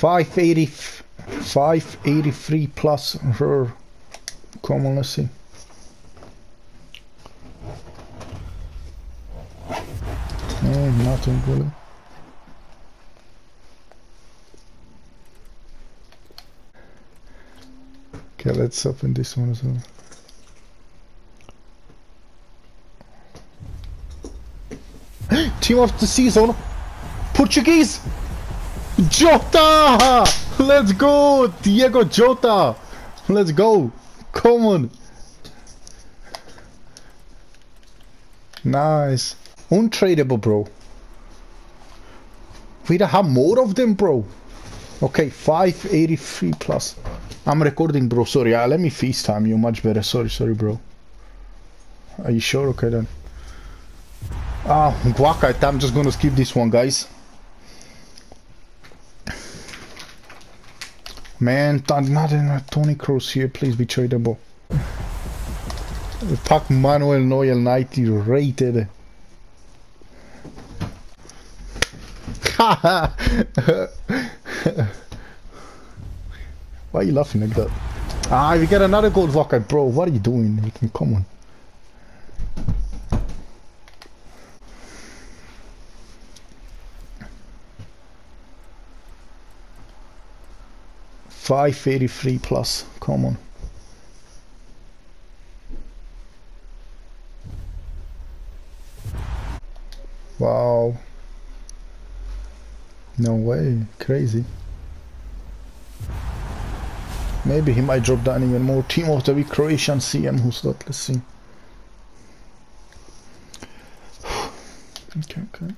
580, 583 plus her. Come on, let's see. Nothing really. Okay, let's open this one as well. Team of the season, Portuguese, Jota. Let's go, Diogo Jota. Let's go. Come on. Nice. Untradeable, bro. We have more of them, bro. Okay, 583 plus. I'm recording, bro. Sorry, uh, let me FaceTime you much better. Sorry, sorry, bro. Are you sure? Okay, then. Ah, Guaca, I'm just gonna skip this one, guys. Man, not in Toni Kroos here. Please be tradable. Fuck Manuel Neuer 90 rated. Why are you laughing like that? Ah, we get another gold rocket, bro. What are you doing? Come on. Five eighty three plus. Come on. Wow. No way. Crazy. Maybe he might drop down even more. Team of the week, Croatian CM, who's that? Let's see. okay, okay.